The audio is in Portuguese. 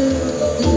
Música